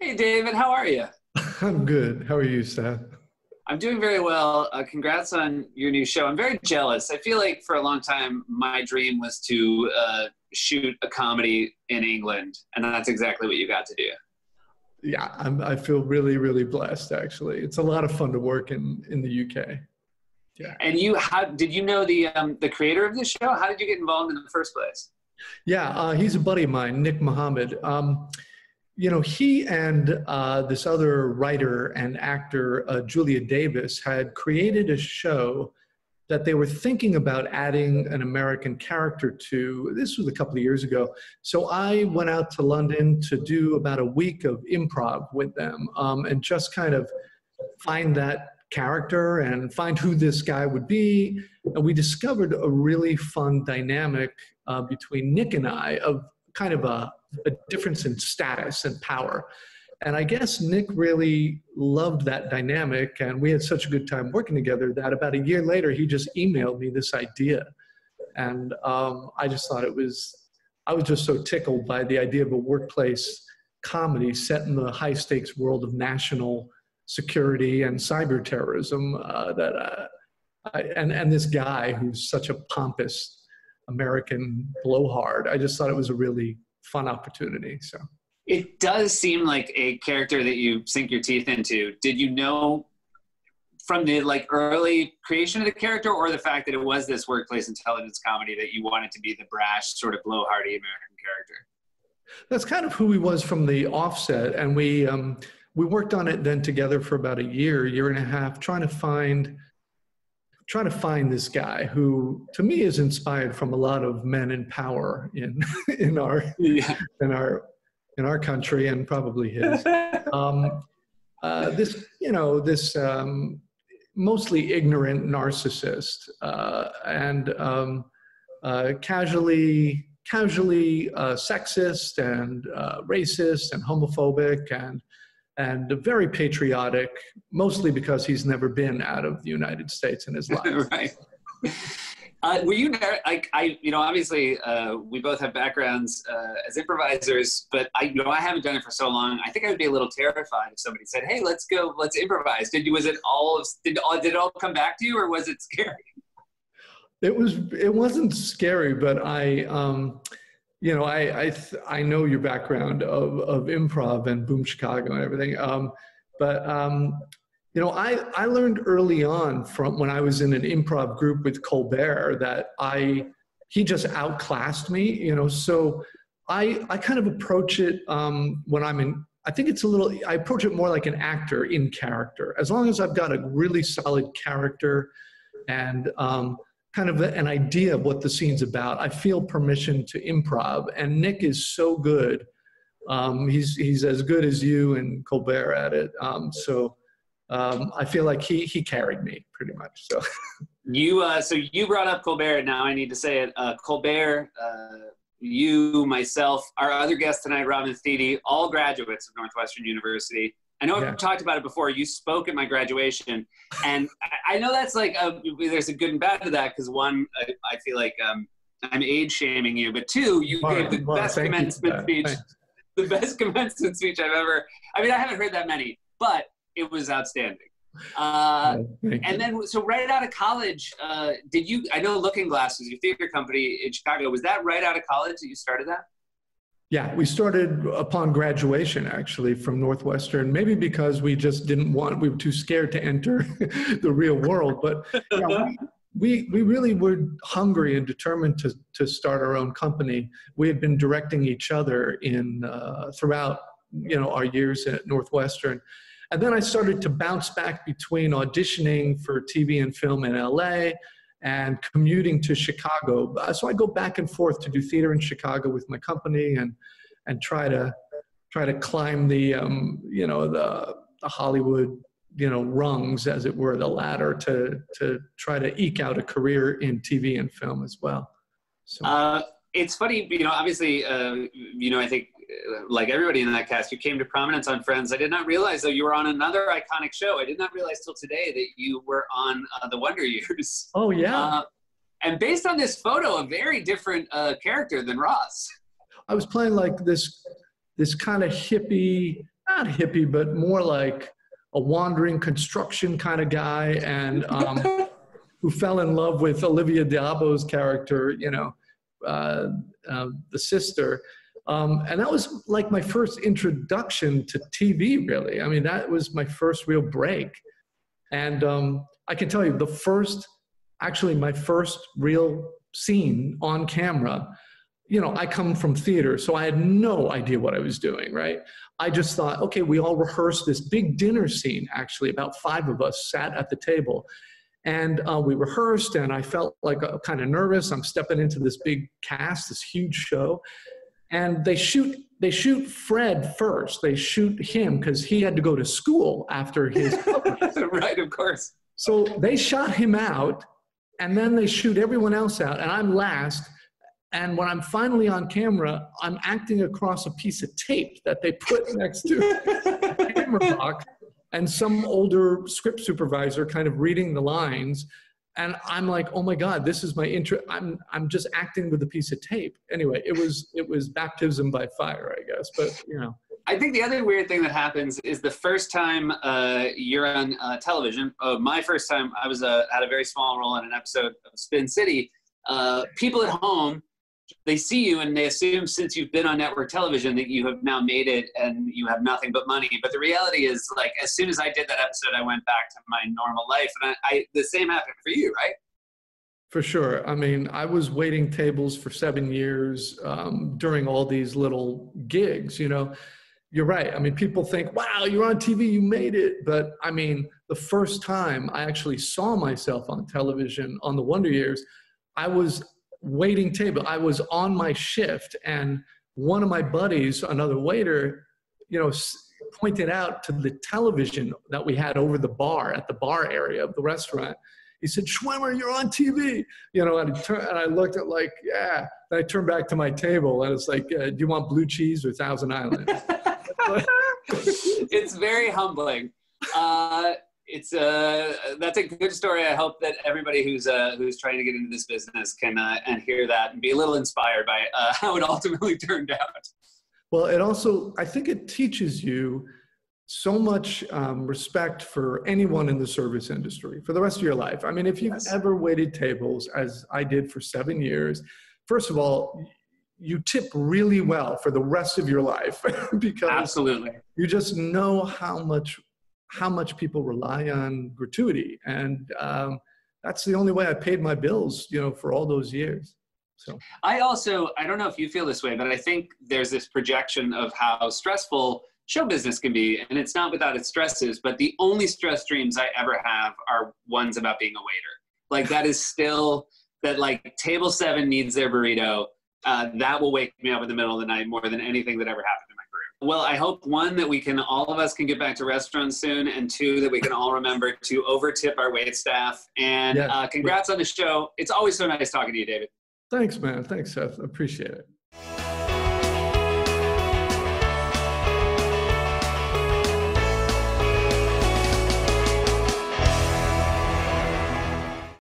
Hey, David, how are you? I'm good. How are you, Seth? I'm doing very well. Uh, congrats on your new show. I'm very jealous. I feel like for a long time, my dream was to uh, shoot a comedy in England, and that's exactly what you got to do. Yeah, I'm, I feel really, really blessed. Actually, it's a lot of fun to work in in the UK. Yeah. And you, how did you know the um, the creator of the show? How did you get involved in the first place? Yeah, uh, he's a buddy of mine, Nick Mohammed. Um, you know, he and uh, this other writer and actor, uh, Julia Davis, had created a show that they were thinking about adding an American character to. This was a couple of years ago. So I went out to London to do about a week of improv with them um, and just kind of find that character and find who this guy would be. And we discovered a really fun dynamic uh, between Nick and I of kind of a a difference in status and power. And I guess Nick really loved that dynamic, and we had such a good time working together that about a year later, he just emailed me this idea. And um, I just thought it was, I was just so tickled by the idea of a workplace comedy set in the high stakes world of national security and cyber terrorism uh, that, uh, I, and, and this guy who's such a pompous American blowhard. I just thought it was a really fun opportunity. So it does seem like a character that you sink your teeth into. Did you know from the like early creation of the character or the fact that it was this workplace intelligence comedy that you wanted to be the brash sort of blowhardy American character? That's kind of who he was from the offset. And we, um, we worked on it then together for about a year, year and a half, trying to find trying to find this guy who to me is inspired from a lot of men in power in in our yeah. in our in our country and probably his um, uh, this you know this um, mostly ignorant narcissist uh, and um, uh, casually casually uh, sexist and uh, racist and homophobic and and very patriotic, mostly because he's never been out of the United States in his life. right. Uh, were you like I? You know, obviously, uh, we both have backgrounds uh, as improvisers, but I, you know, I haven't done it for so long. I think I would be a little terrified if somebody said, "Hey, let's go, let's improvise." Did you? Was it all? Did all? Did it all come back to you, or was it scary? It was. It wasn't scary, but I. Um, you know, I I, I know your background of, of improv and Boom Chicago and everything. Um, but um, you know, I I learned early on from when I was in an improv group with Colbert that I he just outclassed me. You know, so I I kind of approach it um, when I'm in. I think it's a little. I approach it more like an actor in character. As long as I've got a really solid character and um, kind of an idea of what the scene's about. I feel permission to improv, and Nick is so good. Um, he's he's as good as you and Colbert at it. Um, so um, I feel like he he carried me pretty much. So you uh, so you brought up Colbert. Now I need to say it. Uh, Colbert, uh, you, myself, our other guest tonight, Robin Thede, all graduates of Northwestern University. I know yeah. I've talked about it before. You spoke at my graduation, and I know that's like a, there's a good and bad to that because one, I, I, feel like um, I'm age shaming you, but two, you gave the best commencement speech, Thanks. the best commencement speech I've ever. I mean, I haven't heard that many, but it was outstanding. Uh, and then, so right out of college, uh, did you? I know Looking Glass was your theater company in Chicago. Was that right out of college that you started that? Yeah, we started upon graduation actually from Northwestern, maybe because we just didn't want, we were too scared to enter the real world. But we, we, really were hungry and determined to, to start our own company. We had been directing each other in uh, throughout you know our years at Northwestern. And then I started to bounce back between auditioning for TV and film in LA and commuting to Chicago. So I go back and forth to do theater in Chicago with my company and and try to try to climb the um, you know the, the Hollywood you know rungs as it were the ladder to to try to eke out a career in TV and film as well. So. Uh, it's funny, you know. Obviously, uh, you know. I think uh, like everybody in that cast, you came to prominence on Friends. I did not realize though you were on another iconic show. I did not realize till today that you were on uh, the Wonder Years. Oh yeah. Uh, and based on this photo, a very different uh, character than Ross. I was playing like this, this kind of hippie not hippie, but more like a wandering construction kind of guy, and um, who fell in love with Olivia d'Abo's character, you know, uh, uh, the sister. Um, and that was like my first introduction to TV, really. I mean, that was my first real break. And um, I can tell you, the first, actually, my first real scene on camera, you know, I come from theater, so I had no idea what I was doing, right? I just thought, okay, we all rehearsed this big dinner scene, actually, about five of us sat at the table. And uh, we rehearsed, and I felt like uh, kind of nervous. I'm stepping into this big cast, this huge show and they shoot they shoot Fred first. They shoot him because he had to go to school after his right, of course. So they shot him out, and then they shoot everyone else out, and I'm last. And when I'm finally on camera, I'm acting across a piece of tape that they put next to the camera box, and some older script supervisor kind of reading the lines and I'm like, oh my God, this is my intro. I'm I'm just acting with a piece of tape. Anyway, it was it was baptism by fire, I guess. But you know. I think the other weird thing that happens is the first time uh, you're on uh, television. Uh, my first time, I was uh, had a very small role in an episode of Spin City. Uh, people at home they see you and they assume since you've been on network television that you have now made it and you have nothing but money. But the reality is, like, as soon as I did that episode, I went back to my normal life, and I, I the same happened for you, right? For sure. I mean, I was waiting tables for seven years um, during all these little gigs. You know, you're right. I mean, people think, "Wow, you're on TV, you made it." But I mean, the first time I actually saw myself on television on the Wonder Years, I was waiting table. I was on my shift, and one of my buddies, another waiter, you know, pointed out to the television that we had over the bar at the bar area of the restaurant. He said, "Schwimmer, you're on TV." You know, and I, turned, and I looked at like, yeah. Then I turned back to my table, and it's like, uh, "Do you want blue cheese or Thousand Island?" it's very humbling. Uh, it's uh that's a good story. I hope that everybody who's uh, who's trying to get into this business can uh, and hear that and be a little inspired by uh, how it ultimately turned out. Well, it also I think it teaches you so much um, respect for anyone in the service industry for the rest of your life. I mean, if you've yes. ever waited tables, as I did for seven years, first of all, you tip really well for the rest of your life because absolutely you just know how much how much people rely on gratuity. And um, that's the only way I paid my bills, you know, for all those years. So I also, I don't know if you feel this way, but I think there's this projection of how stressful show business can be. And it's not without its stresses, but the only stress dreams I ever have are ones about being a waiter. Like that is still that like table seven needs their burrito. Uh, that will wake me up in the middle of the night more than anything that ever happened well, I hope one that we can all of us can get back to restaurants soon, and two that we can all remember to overtip our wait staff. And uh, congrats on the show. It's always so nice talking to you, David. Thanks, man. Thanks, Seth. Appreciate it.